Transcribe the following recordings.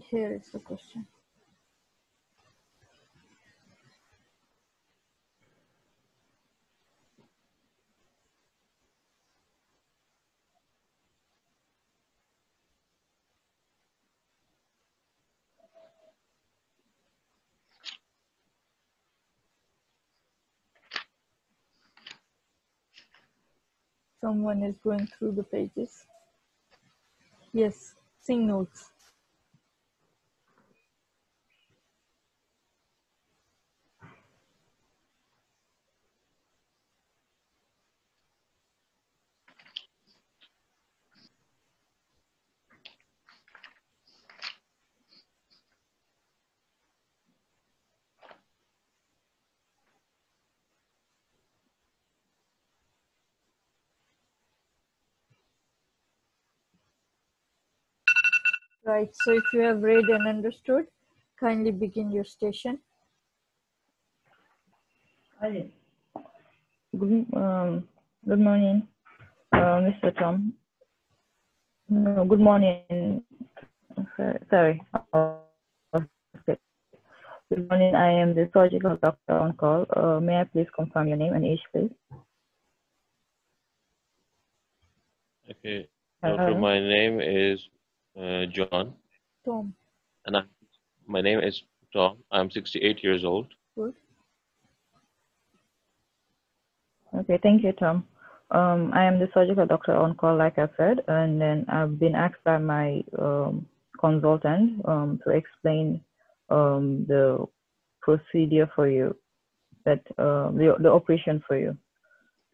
Here is the question. Someone is going through the pages. Yes, sing notes. Right, so if you have read and understood, kindly begin your station. Hi. Good, um, good morning, uh, Mr. Tom. No, good morning. Sorry. sorry. Good morning. I am the surgical doctor on call. Uh, may I please confirm your name and age, please? Okay, doctor, Hello. my name is uh, John, Tom, and I, my name is Tom. I'm 68 years old. good. Okay, thank you, Tom. Um, I am the surgical doctor on call, like I said, and then I've been asked by my um, consultant um, to explain um, the procedure for you, that uh, the, the operation for you.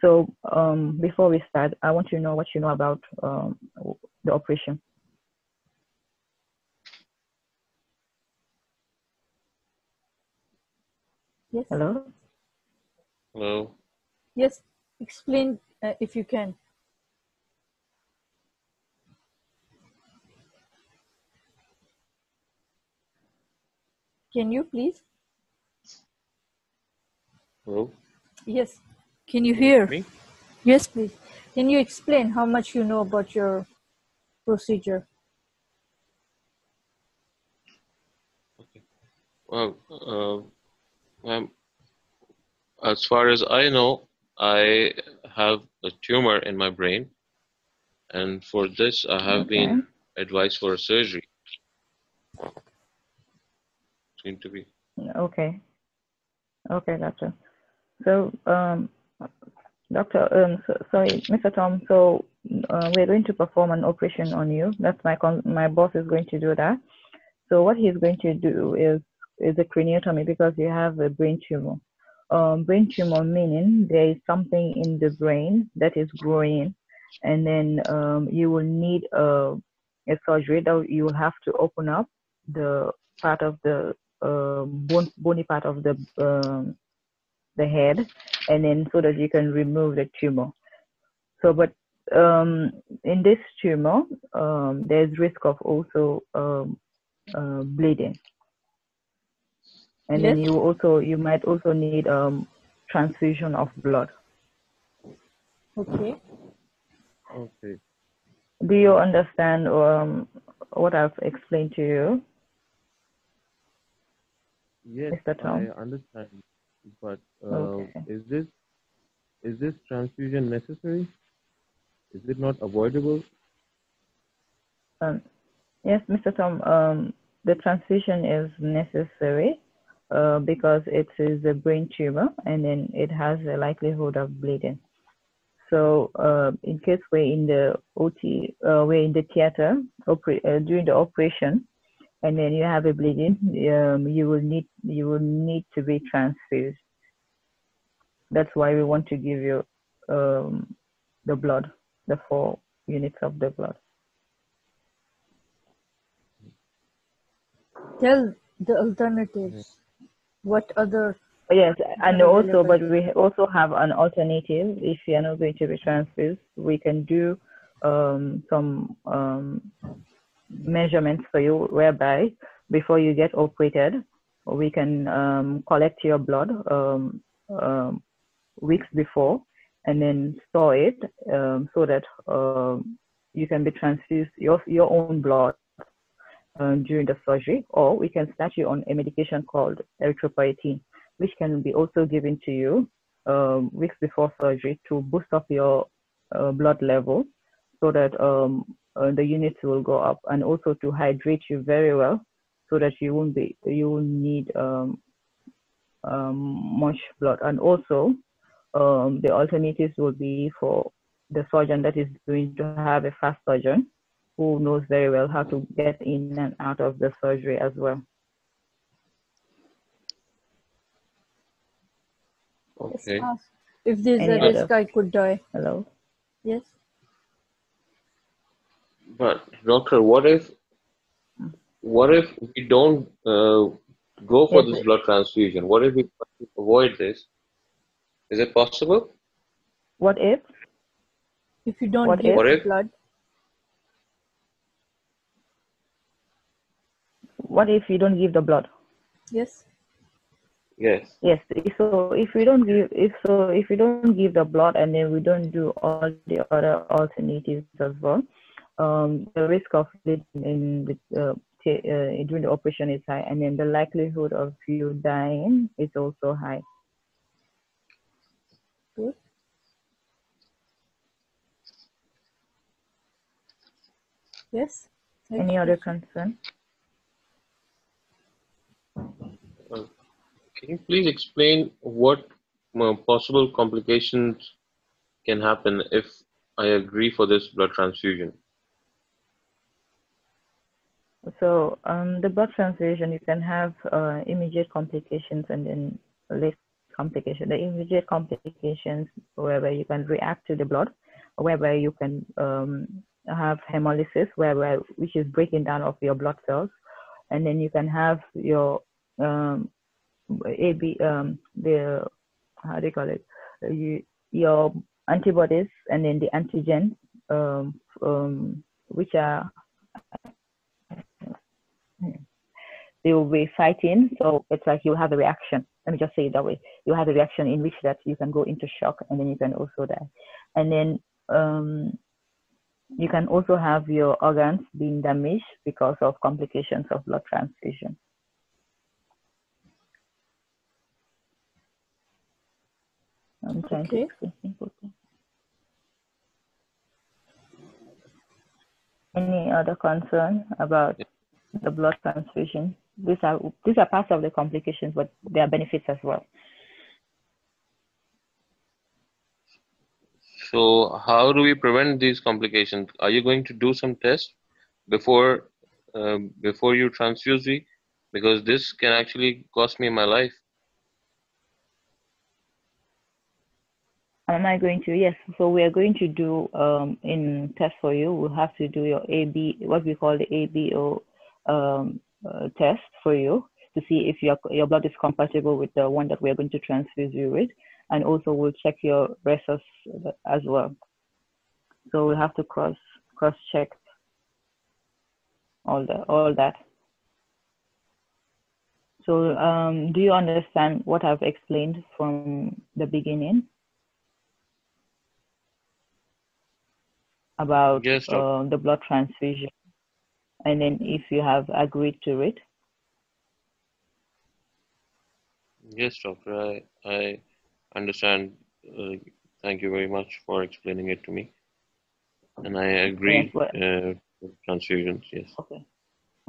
So um, before we start, I want you to know what you know about um, the operation. Yes, Hello? Hello. yes, explain uh, if you can. Can you please? Hello. Yes. Can you hear? Me? Yes, please. Can you explain how much you know about your procedure? Okay. Well, uh, um, as far as I know, I have a tumor in my brain, and for this, I have Okay. been advised for a surgery. Seem to be. Okay. Okay, doctor. So, um, doctor, um, so, sorry, Mr. Tom. So, uh, we're going to perform an operation on you. That's my con- my boss is going to do that. So, what he's going to do is is a craniotomy because you have a brain tumor. Um, brain tumor meaning there is something in the brain that is growing, and then um, you will need a, a surgery that you will have to open up the part of the uh, bone, bony part of the um, the head, and then so that you can remove the tumor. So, but um, in this tumor, um, there's risk of also um, uh, bleeding, and then you also you might also need um, transfusion of blood. Okay. Okay. Do you understand um, what I've explained to you? Yes, Mr. Tom? I understand, but uh, Okay. is this is this transfusion necessary? Is it not avoidable? Um, yes, Mr. Tom, um, the transfusion is necessary uh, because it is a brain tumor and then it has a likelihood of bleeding. So, uh, in case we're in the OT, uh, we're in the theater uh, during the operation, and then you have a bleeding, um, you will need you will need to be transfused. That's why we want to give you um, the blood, the four units of the blood. Tell the alternatives. What other? Yes, and also, but we also have an alternative. If you are not going to be transfused, we can do um, some um, measurements for you, whereby before you get operated, we can um, collect your blood um, um, weeks before, and then store it um, so that you can be transfused your your own blood, uh, during the surgery, or we can start you on a medication called erythropoietin, which can be also given to you um, weeks before surgery to boost up your uh, blood level so that um, uh, the units will go up and also to hydrate you very well so that you won't be you won't need um, um, much blood. And also um, the alternatives will be for the surgeon that is going to have a fast surgeon who knows very well how to get in and out of the surgery as well. Okay. If there's Any a other- risk, I could die. Hello. Yes. But doctor, what if what if we don't uh, go for Yes, this blood transfusion? What if we try to avoid this? Is it possible? What if? If you don't What give if- What the if- blood, What if you don't give the blood? yes. Yes. Yes. So if we don't give, if so, if we don't give the blood and then we don't do all the other alternatives as well, um, the risk of living in with, uh, ta- uh, during the operation is high, and then the likelihood of you dying is also high. Good. Yes. Next Any other concern? Can you please explain what uh, possible complications can happen if I agree for this blood transfusion? So um, the blood transfusion, you can have uh, immediate complications and then late complication. The immediate complications, whereby you can react to the blood, whereby you can um, have hemolysis, whereby which is breaking down of your blood cells, and then you can have your um, AB, um, the how do you call it? You, your antibodies and then the antigen, um, um, which are they will be fighting. So it's like you have a reaction. Let me just say it that way. You have a reaction in which that you can go into shock and then you can also die. And then um, you can also have your organs being damaged because of complications of blood transfusion. I'm Okay. to explain simple. Any other concern about the blood transfusion? These are these are parts of the complications, but there are benefits as well. So how do we prevent these complications? Are you going to do some tests before um, before you transfuse me? Because this can actually cost me my life. Am I going to? Yes. So we are going to do um, in test for you. We'll have to do your AB, what we call the ABO um, uh, test for you to see if your your blood is compatible with the one that we are going to transfuse you with, and also we'll check your rhesus as well. So we'll have to cross cross check all the all that. So um, do you understand what I've explained from the beginning? About Yes, uh, the blood transfusion and then if you have agreed to it Yes, doctor. I I understand. Uh, thank you very much for explaining it to me. And I agree Yes, uh, transfusions. Yes. okay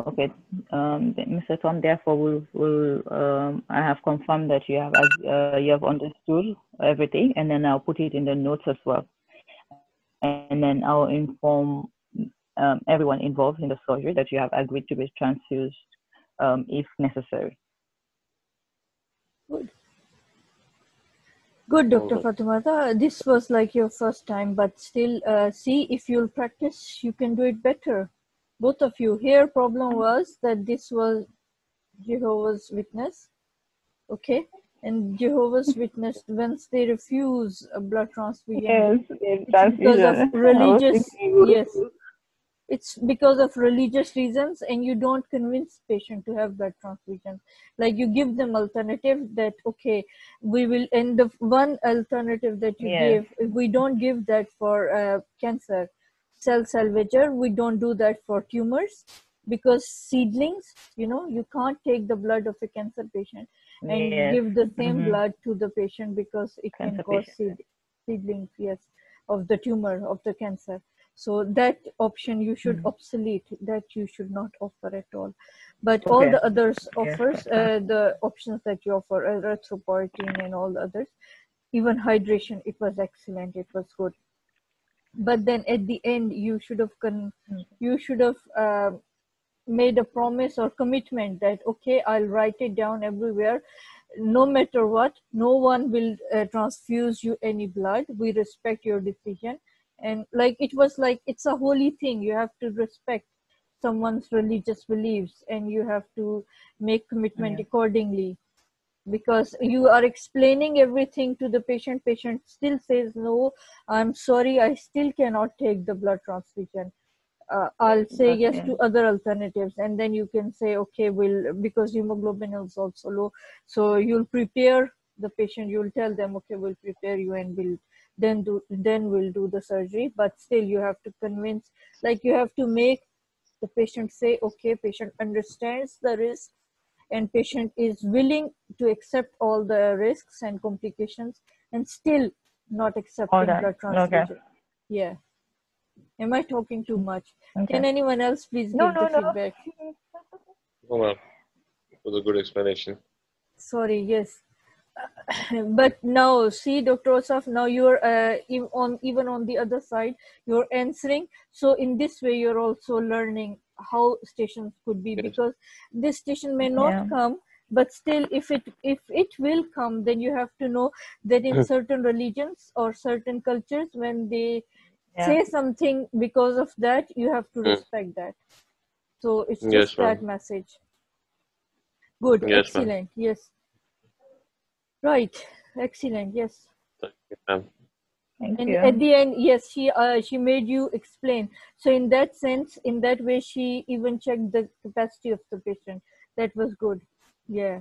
okay um, mr tom therefore will will um, i have confirmed that you have uh, you have understood everything and then i'll put it in the notes as well and then i'll inform um, everyone involved in the surgery that you have agreed to be transfused um, if necessary Good. Good, Dr. Alright. Fatimata. This was like your first time, but still, uh, see if you'll practice, you can do it better. Both of you. Here, problem was that this was Jehovah's Witness, okay, and Jehovah's Witness once they refuse a blood transfusion, yes because of religious yes. it's because of religious reasons and you don't convince patient to have blood transfusion. Like you give them alternative that okay we will and the one alternative that you Yes. give if we don't give that for uh, cancer cell salvager we don't do that for tumors because seedlings you know you can't take the blood of a cancer patient and Yes. give the same Mhm. blood to the patient because it can cause seed, seedlings yes of the tumor of the cancer so that option you should Mhm. obsolete that you should not offer at all but all the others Okay. offers uh, the options that you offer erythropoietin and all the others even hydration it was excellent it was good but then at the end you should have con- Mm. you should have uh, made a promise or commitment that okay i'll write it down everywhere. No matter what no one will uh, transfuse you any blood. We respect your decision. And like it was like it's a holy thing. You have to respect someone's religious beliefs and you have to make commitment Yeah. accordingly. Because you are explaining everything to the patient patient still says no i'm sorry i still cannot take the blood transfusion uh, i'll say But, yes to other alternatives and then you can say okay we'll because hemoglobin is also low. So you'll prepare the patient you'll tell them okay we'll prepare you and we'll then do then we'll do the surgery. But still you have to convince like you have to make the patient say okay patient understands the risk and patient is willing to accept all the risks and complications and still not accepting blood Okay. transfusion. Yeah am i talking too much Okay. can anyone else please No, give no, the no. feedback Oh, well, it was a good explanation. sorry yes but now see dr osaf now you're uh, on even on the other side you're answering so in this way you're also learning how stations could be Yes. because this station may not Yeah. come but still if it if it will come then you have to know that in certain religions or certain cultures when they Yeah. say something because of that you have to Mm. respect that. So it's Yes, just that message. Good. Yes, excellent. Yes. Right. Excellent. Yes. Thank you, ma'am. Thank and you. at the end yes she uh, she made you explain. So in that sense in that way she even checked the capacity of the patient. That was good. Yeah.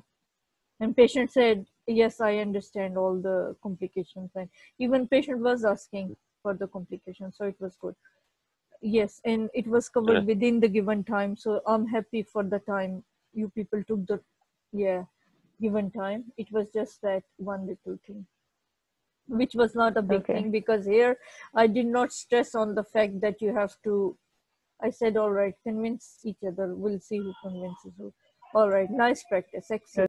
And patient said yes i understand all the complications. And even patient was asking for the complications so it was good. Yes and it was covered Yeah. within the given time so i'm happy for the time you people took the yeah given time. It was just that one little thing which was not a big Okay. thing because here i did not stress on the fact that you have to i said all right convince each other. We'll see who convinces who. All right nice practice excellent